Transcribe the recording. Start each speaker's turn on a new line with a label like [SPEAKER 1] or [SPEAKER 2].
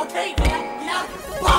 [SPEAKER 1] okay, man. Yeah. out.